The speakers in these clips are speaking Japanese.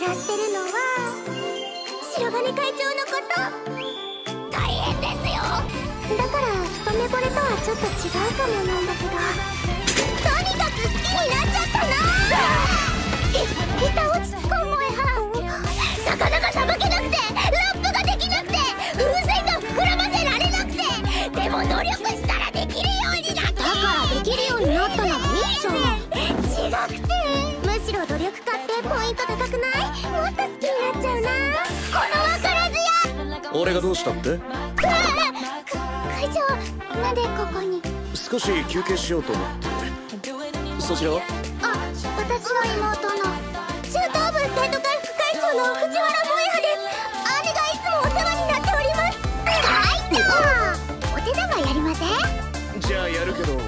狙ってるのは白金会長のこと。大変ですよ。だから一目惚れとはちょっと違うかもな俺がどうしたって？か会長なんでここに？少し休憩しようと思って。そちらは？あ私の妹の中東部生徒会副会長の藤原萌葉です。姉がいつもお世話になっております。会長お手玉やりません？じゃあやるけど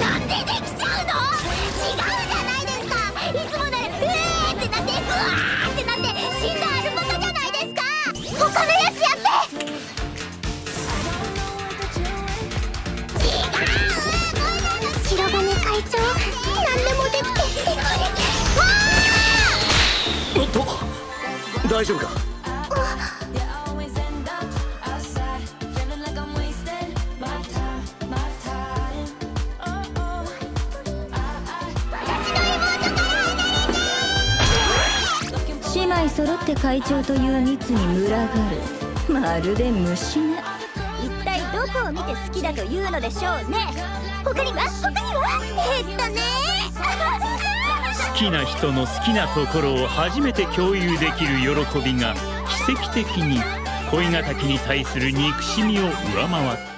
なんでできちゃうの？違うじゃないですか。いつもならうえーってなってうわーってなって死んだアルパカじゃないですか。他のやつやって。違う！白金会長。何でもできてわおっと大丈夫か？姉妹揃って会長という蜜に群がる。まるで虫ね。一体どこを見て好きだというのでしょうね。他には？他には？えっとね。好きな人の好きなところを初めて共有できる喜びが奇跡的に恋敵に対する憎しみを上回った